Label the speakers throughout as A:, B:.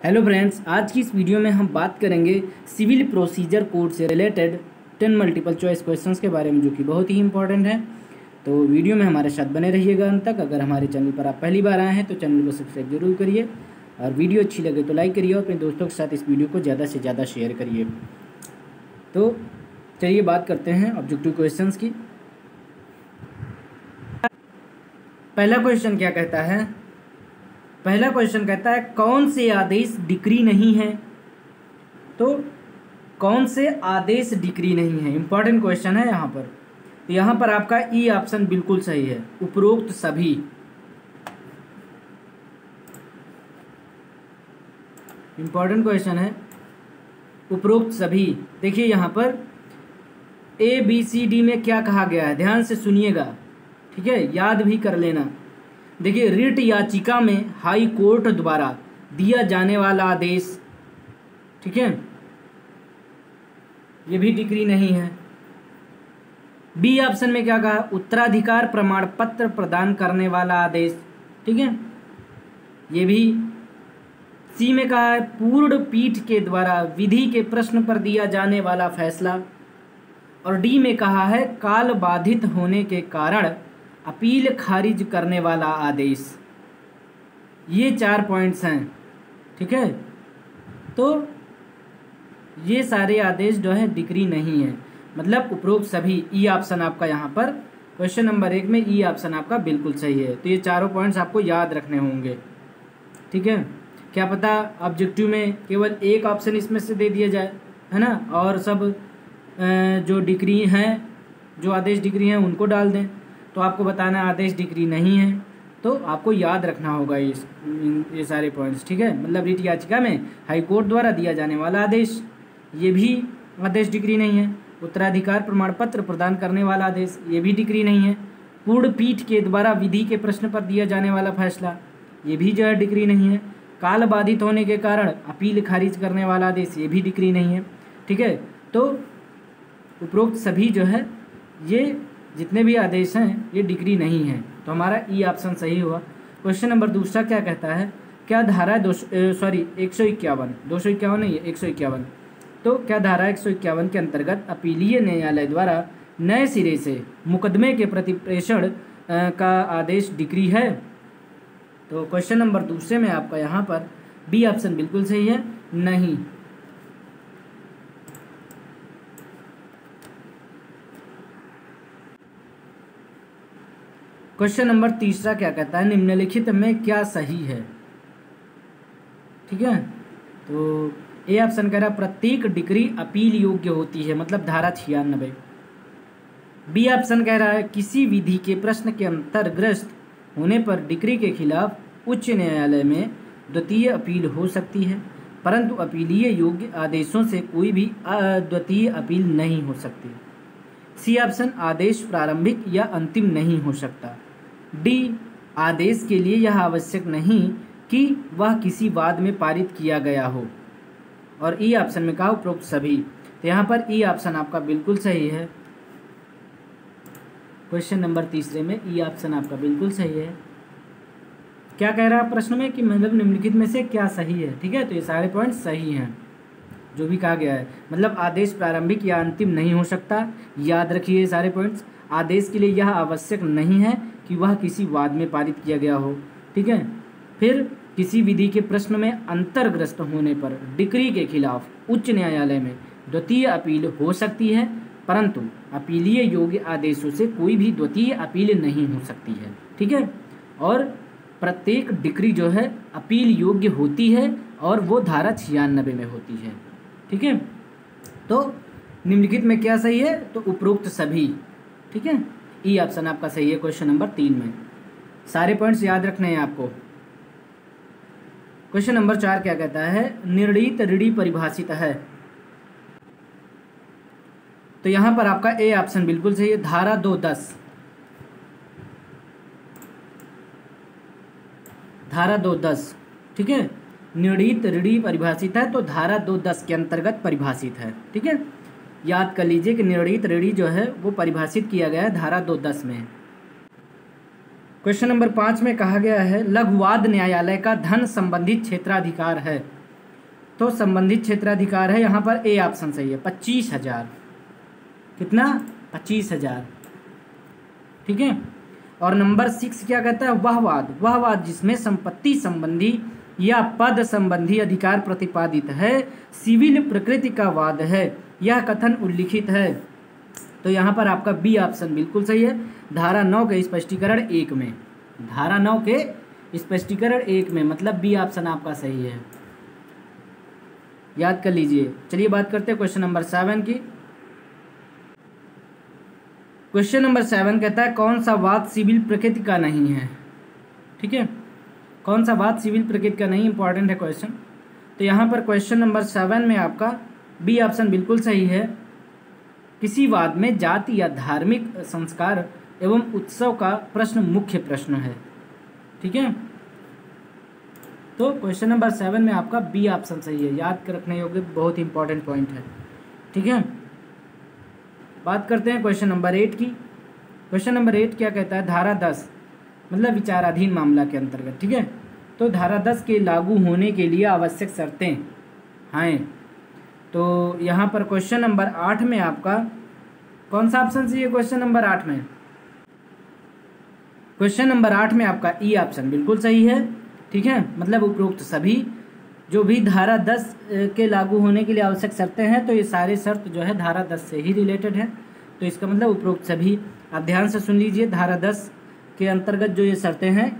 A: Hello friends आज की इस वीडियो में हम बात करेंगे सिविल प्रोसीजर कोड से related ten multiple choice questions के बारे में, जो कि बहुत ही इंपॉर्टेंट है। तो वीडियो में हमारे साथ बने रहिएगा अंत तक। अगर हमारे चैनल पर आप पहली बार आए हैं तो चैनल को सब्सक्राइब ज़रूर करिए। और वीडियो अच्छी लगे तो लाइक करिए और अपने दोस्तों के साथ इस वीडियो को ज़्यादा से ज़्यादा शेयर करिए। तो चलिए बात करते हैं ऑब्जेक्टिव क्वेश्चंस की। पहला क्वेश्चन क्या कहता है? पहला क्वेश्चन कहता है, कौन से आदेश डिक्री नहीं है? तो कौन से आदेश डिक्री नहीं है? इंपॉर्टेंट क्वेश्चन है यहाँ पर। तो यहाँ पर आपका ई ऑप्शन बिल्कुल सही है। उपरोक्त सभी। इंपॉर्टेंट क्वेश्चन है। उपरोक्त सभी। देखिए यहाँ पर ए बी सी डी में क्या कहा गया है? ध्यान से सुनिएगा। ठीक है? याद भी कर लेना। देखिए, रिट याचिका में हाई कोर्ट द्वारा दिया जाने वाला आदेश, ठीक है? ये भी डिग्री नहीं है। बी ऑप्शन में क्या कहा? उत्तराधिकार प्रमाण पत्र प्रदान करने वाला आदेश, ठीक है? ये भी सी में कहा है, पूर्ण पीठ के द्वारा विधि के प्रश्न पर दिया जाने वाला फैसला। और डी में कहा है, काल बाधित होने के कारण अपील खारिज करने वाला आदेश। ये चार पॉइंट्स हैं, ठीक है? तो ये सारे आदेश जो है डिग्री नहीं है। मतलब उपरोक्त सभी ई ऑप्शन आपका यहाँ पर क्वेश्चन नंबर एक में ई ऑप्शन आपका बिल्कुल सही है। तो ये चारों पॉइंट्स आपको याद रखने होंगे, ठीक है? क्या पता ऑब्जेक्टिव में केवल एक ऑप्शन इसमें से दे दिया जाए, है ना? और सब जो डिग्री हैं, जो आदेश डिग्री हैं, उनको डाल दें। तो आपको बताना आदेश डिग्री नहीं है तो आपको याद रखना होगा इस ये सारे पॉइंट्स ठीक है? मतलब रिट याचिका में हाई कोर्ट द्वारा दिया जाने वाला आदेश, ये भी आदेश डिग्री नहीं है। उत्तराधिकार प्रमाण पत्र प्रदान करने वाला आदेश, ये भी डिग्री नहीं है। पूर्ण पीठ के द्वारा विधि के प्रश्न पर दिया जाने वाला फैसला, ये भी जो है डिग्री नहीं है। काल बाधित होने के कारण अपील खारिज करने वाला आदेश, ये भी डिग्री नहीं है, ठीक है? तो उपरोक्त सभी जो है, ये जितने भी आदेश हैं, ये डिग्री नहीं है। तो हमारा ई ऑप्शन सही हुआ। क्वेश्चन नंबर दूसरा क्या कहता है? क्या धारा दो सॉरी एक सौ इक्यावन। दो सौ इक्यावन नहीं है एक सौ इक्यावन। तो क्या धारा एक सौ इक्यावन के अंतर्गत अपीलीय न्यायालय द्वारा नए सिरे से मुकदमे के प्रति प्रेषण का आदेश डिग्री है? तो क्वेश्चन नंबर दूसरे में आपका यहाँ पर बी ऑप्शन बिल्कुल सही है। नहीं। क्वेश्चन नंबर तीसरा क्या कहता है? निम्नलिखित में क्या सही है? ठीक है? तो ए ऑप्शन कह रहा है, प्रत्येक डिग्री अपील योग्य होती है मतलब धारा छियानबे। बी ऑप्शन कह रहा है, किसी विधि के प्रश्न के अंतर्ग्रस्त होने पर डिग्री के खिलाफ उच्च न्यायालय में द्वितीय अपील हो सकती है, परंतु अपीलीय योग्य आदेशों से कोई भी द्वितीय अपील नहीं हो सकती। सी ऑप्शन आदेश प्रारंभिक या अंतिम नहीं हो सकता। डी आदेश के लिए यह आवश्यक नहीं कि वह किसी वाद में पारित किया गया हो। और ई ऑप्शन में कहा उपरोक्त सभी। तो यहाँ पर ई ऑप्शन आपका बिल्कुल सही है। क्वेश्चन नंबर तीसरे में ई ऑप्शन आपका बिल्कुल सही है। क्या कह रहा है प्रश्न में कि मतलब निम्नलिखित में से क्या सही है? ठीक है तो ये सारे पॉइंट सही हैं, जो भी कहा गया है। मतलब आदेश प्रारंभिक या अंतिम नहीं हो सकता। याद रखिए सारे पॉइंट्स आदेश के लिए यह आवश्यक नहीं है कि वह किसी वाद में पारित किया गया हो, ठीक है? फिर किसी विधि के प्रश्न में अंतर्ग्रस्त होने पर डिक्री के खिलाफ उच्च न्यायालय में द्वितीय अपील हो सकती है, परंतु अपीलीय योग्य आदेशों से कोई भी द्वितीय अपील नहीं हो सकती है, ठीक है? और प्रत्येक डिक्री जो है, अपील योग्य होती है और वो धारा छियानबे में होती है, ठीक है? तो निम्नलिखित में क्या सही है? तो उपरोक्त सभी, ठीक है? ई ऑप्शन आपका सही है क्वेश्चन नंबर तीन में। सारे पॉइंट्स याद रखने हैं आपको। क्वेश्चन नंबर चार क्या कहता है? निर्णीत ऋणी परिभाषित है। तो यहाँ पर आपका ए ऑप्शन बिल्कुल सही है, धारा दो दस। धारा दो दस, ठीक है? निर्णीत ऋणी परिभाषित है तो धारा दो दस के अंतर्गत परिभाषित है, ठीक है? याद कर लीजिए कि निर्णित ऋणी जो है, वो परिभाषित किया गया है धारा दो दस में। क्वेश्चन नंबर पाँच में कहा गया है, लघुवाद न्यायालय का धन संबंधित क्षेत्राधिकार है। तो संबंधित क्षेत्राधिकार है, यहाँ पर ए ऑप्शन सही है, पच्चीस हज़ार। कितना? पच्चीस हज़ार। ठीक है? और नंबर सिक्स क्या कहता है? वह वाद वह वाद जिसमें संपत्ति संबंधी या पद संबंधी अधिकार प्रतिपादित है, सिविल प्रकृति का वाद है। यह कथन उल्लिखित है। तो यहाँ पर आपका बी ऑप्शन बिल्कुल सही है। धारा नौ के स्पष्टीकरण एक में। धारा नौ के स्पष्टीकरण एक में मतलब बी ऑप्शन आपका सही है। याद कर लीजिए। चलिए बात करते हैं क्वेश्चन नंबर सेवन की। क्वेश्चन नंबर सेवन कहता है, कौन सा वाद सिविल प्रकृति का नहीं है? ठीक है? कौन सा वाद सिविल प्रकृति का नहीं? इंपॉर्टेंट है क्वेश्चन तो यहाँ पर क्वेश्चन नंबर सेवन में आपका बी ऑप्शन बिल्कुल सही है। किसी वाद में जाति या धार्मिक संस्कार एवं उत्सव का प्रश्न मुख्य प्रश्न है। ठीक है? तो क्वेश्चन नंबर सेवन में आपका बी ऑप्शन सही है। याद कर रखने योग्य बहुत इंपॉर्टेंट पॉइंट है। ठीक है? बात करते हैं क्वेश्चन नंबर एट की। क्वेश्चन नंबर एट क्या कहता है? धारा दस मतलब विचाराधीन मामला के अंतर्गत। ठीक है? तो धारा दस के लागू होने के लिए आवश्यक शर्तें हैं। तो यहाँ पर क्वेश्चन नंबर आठ में आपका, कौन सा ऑप्शन चाहिए क्वेश्चन नंबर आठ में? क्वेश्चन नंबर आठ में आपका ई e ऑप्शन बिल्कुल सही है, ठीक है? मतलब उपरोक्त सभी, जो भी धारा दस के लागू होने के लिए आवश्यक शर्तें हैं तो ये सारे शर्त जो है धारा दस से ही रिलेटेड है। तो इसका मतलब उपरोक्त सभी, आप ध्यान से सुन लीजिए, धारा दस के अंतर्गत जो ये शर्तें हैं,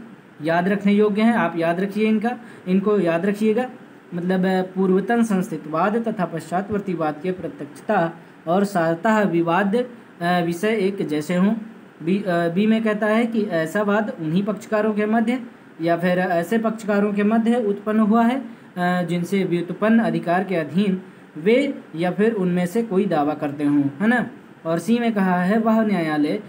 A: याद रखने योग्य हैं, आप याद रखिए इनका, इनको याद रखिएगा। मतलब पूर्वतन संस्थितवाद तथा पश्चातवर्तीवाद के प्रत्यक्षता और सारता विवाद विषय एक जैसे हों। बी बी में कहता है कि ऐसा वाद उन्हीं पक्षकारों के मध्य या फिर ऐसे पक्षकारों के मध्य उत्पन्न हुआ है जिनसे व्युत्पन्न अधिकार के अधीन वे या फिर उनमें से कोई दावा करते हों, है ना? और सी में कहा है वह न्यायालय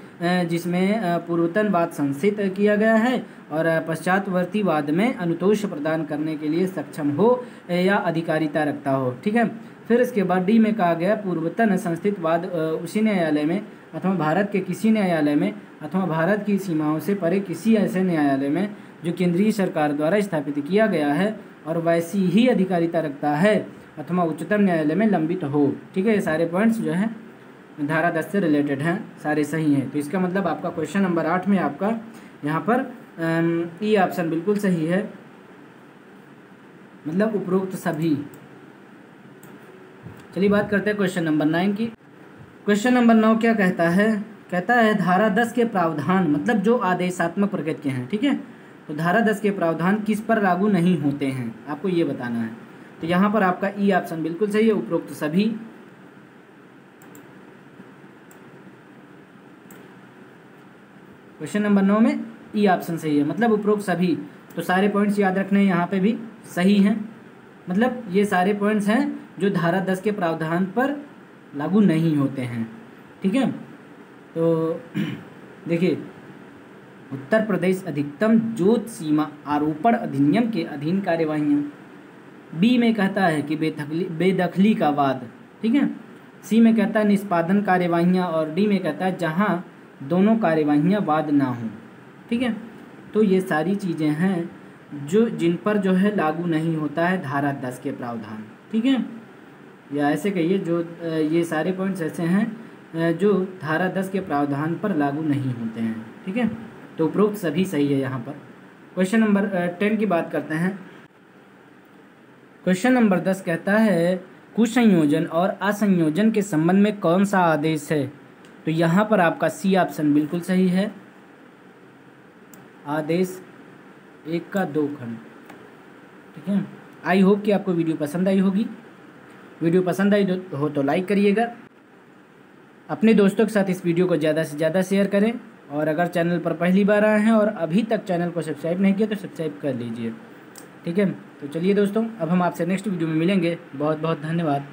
A: जिसमें पूर्वतन वाद संस्थित किया गया है और पश्चातवर्ती वाद में अनुतोष प्रदान करने के लिए सक्षम हो या अधिकारिता रखता हो। ठीक है? फिर इसके बाद डी में कहा गया, पूर्वतन संस्थित वाद उसी न्यायालय में अथवा भारत के किसी न्यायालय में अथवा भारत की सीमाओं से परे किसी ऐसे न्यायालय में जो केंद्रीय सरकार द्वारा स्थापित किया गया है और वैसी ही अधिकारिता रखता है, अथवा उच्चतम न्यायालय में लंबित हो। ठीक है? ये सारे पॉइंट्स जो हैं धारा दस से रिलेटेड हैं, सारे सही हैं। तो इसका मतलब आपका क्वेश्चन नंबर आठ में आपका यहाँ पर ई ऑप्शन e बिल्कुल सही है। मतलब उपरोक्त सभी। चलिए बात करते हैं क्वेश्चन नंबर नाइन की। क्वेश्चन नंबर नौ क्या कहता है? कहता है, धारा दस के प्रावधान मतलब जो आदेशात्मक प्रकृति के हैं, ठीक है? तो धारा दस के प्रावधान किस पर लागू नहीं होते हैं? आपको ये बताना है। तो यहाँ पर आपका ई e ऑप्शन बिल्कुल सही है, उपरोक्त सभी। क्वेश्चन नंबर नौ में ई e ऑप्शन सही है। मतलब उपरोक्त सभी। तो सारे पॉइंट्स याद रखने, यहाँ पे भी सही हैं। मतलब ये सारे पॉइंट्स हैं जो धारा दस के प्रावधान पर लागू नहीं होते हैं। ठीक है? तो देखिए, उत्तर प्रदेश अधिकतम जोत सीमा आरोपण अधिनियम के अधीन कार्यवाहियाँ बी में कहता है कि बेदखली बेदखली का वाद। ठीक है? सी में कहता है निष्पादन कार्यवाहियाँ और डी में कहता है जहाँ दोनों कार्यवाहियाँ वाद ना हों, ठीक है? तो ये सारी चीज़ें हैं जो, जिन पर जो है लागू नहीं होता है धारा दस के प्रावधान, ठीक है? या ऐसे कहिए जो ये सारे पॉइंट्स ऐसे हैं जो धारा दस के प्रावधान पर लागू नहीं होते हैं, ठीक है? तो उपरोक्त सभी सही है यहाँ पर। क्वेश्चन नंबर टेन की बात करते हैं। क्वेश्चन नंबर दस कहता है, कुसंयोजन और असंयोजन के संबंध में कौन सा आदेश है? तो यहाँ पर आपका सी ऑप्शन बिल्कुल सही है। आदेश एक का दो खंड। ठीक है? आई होप कि आपको वीडियो पसंद आई होगी। वीडियो पसंद आई हो तो लाइक करिएगा। अपने दोस्तों के साथ इस वीडियो को ज़्यादा से ज़्यादा शेयर करें। और अगर चैनल पर पहली बार आए हैं और अभी तक चैनल को सब्सक्राइब नहीं किया तो सब्सक्राइब कर लीजिए। ठीक है? तो चलिए दोस्तों, अब हम आपसे नेक्स्ट वीडियो में मिलेंगे। बहुत बहुत धन्यवाद।